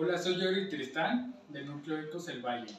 Hola, soy Yori Tristán, de Núcleo Ecos El Valle.